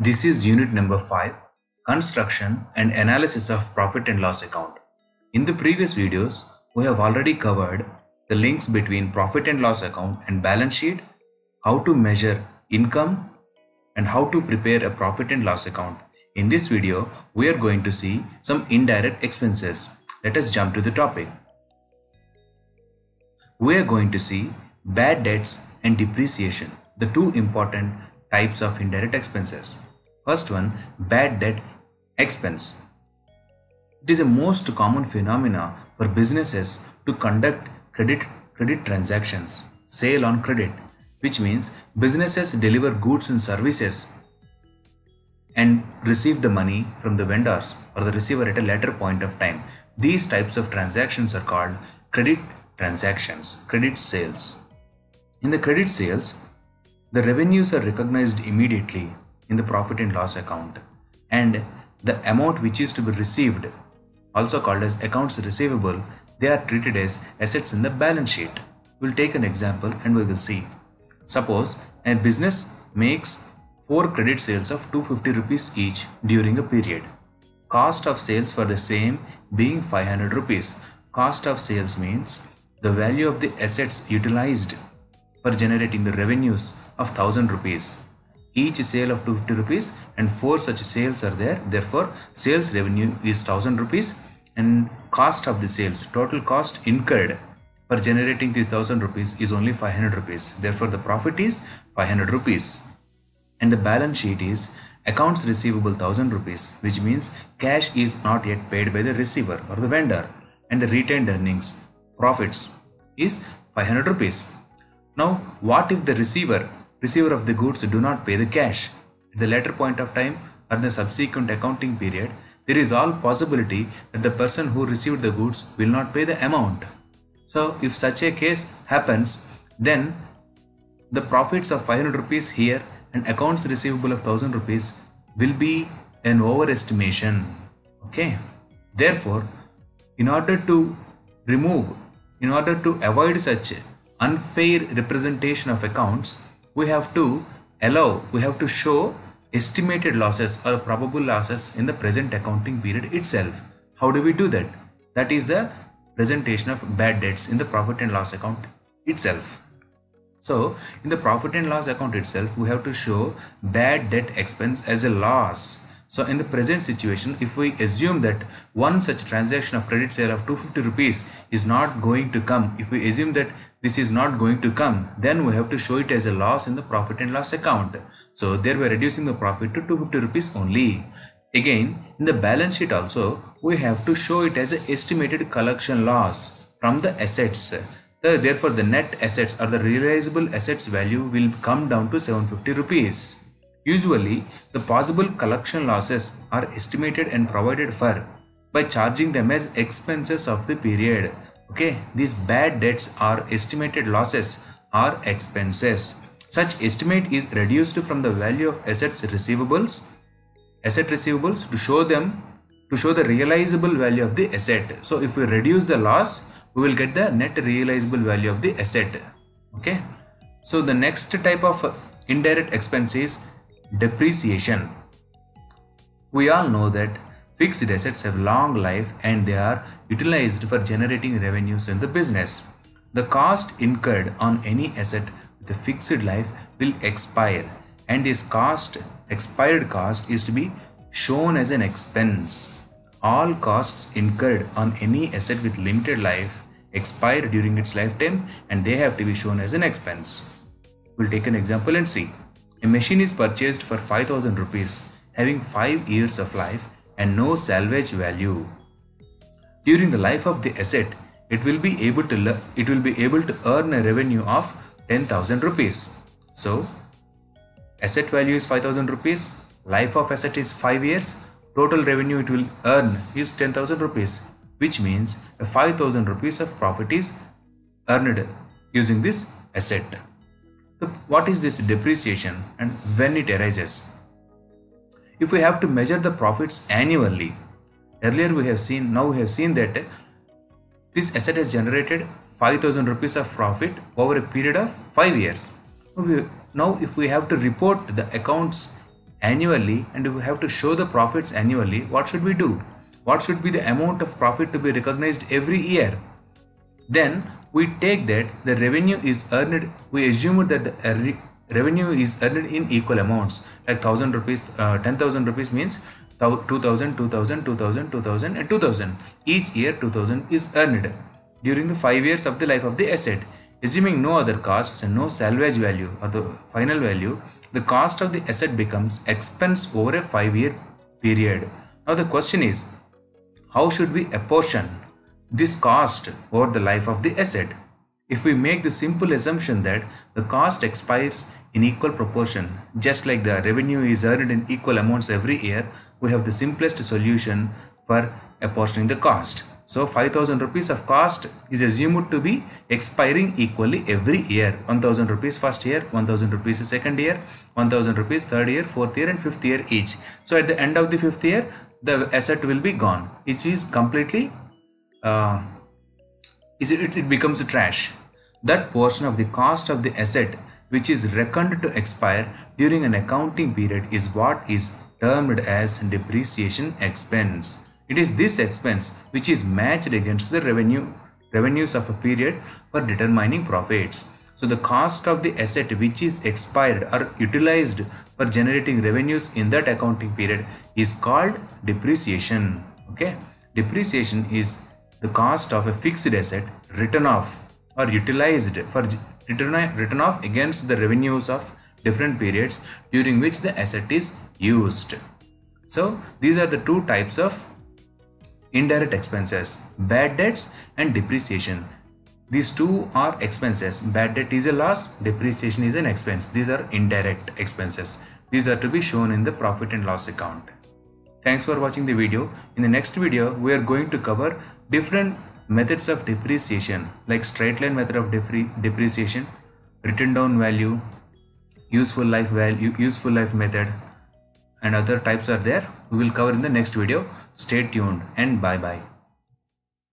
This is unit number 5 Construction and Analysis of Profit and Loss Account. In the previous videos, we have already covered the links between profit and loss account and balance sheet, how to measure income, and how to prepare a profit and loss account. In this video, we are going to see some indirect expenses. Let us jump to the topic. We are going to see bad debts and depreciation, the two important types of indirect expenses. First one, bad debt expense. It is a most common phenomena for businesses to conduct credit credit transactions, sale on credit, which means businesses deliver goods and services and receive the money from the vendors or the receiver at a later point of time. These types of transactions are called credit transactions, credit sales. In the credit sales, the revenues are recognized immediately in the profit and loss account. And the amount which is to be received also called as accounts receivable they are treated as assets in the balance sheet. We'll take an example and we will see. Suppose a business makes four credit sales of 250 rupees each during a period. Cost of sales for the same being 500 rupees. Cost of sales means the value of the assets utilized for generating the revenues of 1000 rupees each sale of 250 rupees and four such sales are there. Therefore sales revenue is 1000 rupees and cost of the sales total cost incurred for generating these 1000 rupees is only 500 rupees. Therefore the profit is 500 rupees. And the balance sheet is accounts receivable 1000 rupees which means cash is not yet paid by the receiver or the vendor. And the retained earnings profits is 500 rupees. Now what if the receiver receiver of the goods do not pay the cash. At the later point of time or the subsequent accounting period, there is all possibility that the person who received the goods will not pay the amount. So if such a case happens, then the profits of 500 rupees here and accounts receivable of 1000 rupees will be an overestimation. Okay. Therefore, in order to remove, in order to avoid such unfair representation of accounts, we have to allow, we have to show estimated losses or probable losses in the present accounting period itself. How do we do that? That is the presentation of bad debts in the profit and loss account itself. So, in the profit and loss account itself, we have to show bad debt expense as a loss so in the present situation, if we assume that one such transaction of credit sale of 250 rupees is not going to come, if we assume that this is not going to come, then we have to show it as a loss in the profit and loss account. So there we're reducing the profit to 250 rupees only. Again, in the balance sheet also, we have to show it as an estimated collection loss from the assets. Uh, therefore, the net assets or the realizable assets value will come down to 750 rupees. Usually, the possible collection losses are estimated and provided for by charging them as expenses of the period. Okay, these bad debts are estimated losses are expenses. Such estimate is reduced from the value of assets receivables, asset receivables to show them to show the realizable value of the asset. So if we reduce the loss, we will get the net realizable value of the asset. Okay. So the next type of indirect expense is Depreciation We all know that fixed assets have long life and they are utilized for generating revenues in the business. The cost incurred on any asset with a fixed life will expire and this cost, expired cost is to be shown as an expense. All costs incurred on any asset with limited life expire during its lifetime and they have to be shown as an expense. We'll take an example and see. A machine is purchased for 5000 rupees having 5 years of life and no salvage value. During the life of the asset, it will be able to it will be able to earn a revenue of 10000 rupees. So, asset value is 5000 rupees, life of asset is 5 years, total revenue it will earn is 10000 rupees, which means 5000 rupees of profit is earned using this asset. So what is this depreciation and when it arises? If we have to measure the profits annually, earlier we have seen, now we have seen that this asset has generated 5000 rupees of profit over a period of 5 years. Now if we have to report the accounts annually and we have to show the profits annually, what should we do? What should be the amount of profit to be recognized every year? Then we take that the revenue is earned, we assume that the revenue is earned in equal amounts like 1000 rupees, uh, 10,000 rupees means 2000, 2000, 2000, 2000 and 2000. Each year 2000 is earned during the 5 years of the life of the asset. Assuming no other costs and no salvage value or the final value, the cost of the asset becomes expense over a 5 year period. Now the question is, how should we apportion this cost over the life of the asset? If we make the simple assumption that the cost expires in equal proportion, just like the revenue is earned in equal amounts every year, we have the simplest solution for apportioning the cost. So 5000 rupees of cost is assumed to be expiring equally every year. 1000 rupees first year, 1000 rupees second year, 1000 rupees third year, fourth year and fifth year each. So at the end of the fifth year, the asset will be gone, which is completely, uh, it, it becomes trash. That portion of the cost of the asset which is reckoned to expire during an accounting period is what is termed as depreciation expense. It is this expense which is matched against the revenue revenues of a period for determining profits. So the cost of the asset which is expired or utilized for generating revenues in that accounting period is called depreciation. Okay, depreciation is the cost of a fixed asset written off or utilized for written off against the revenues of different periods during which the asset is used. So these are the two types of indirect expenses bad debts and depreciation. These two are expenses. Bad debt is a loss depreciation is an expense. These are indirect expenses. These are to be shown in the profit and loss account. Thanks for watching the video. In the next video we are going to cover different methods of depreciation like straight line method of depreciation written down value useful life value useful life method and other types are there. We will cover in the next video. Stay tuned and bye bye